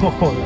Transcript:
that was awesome.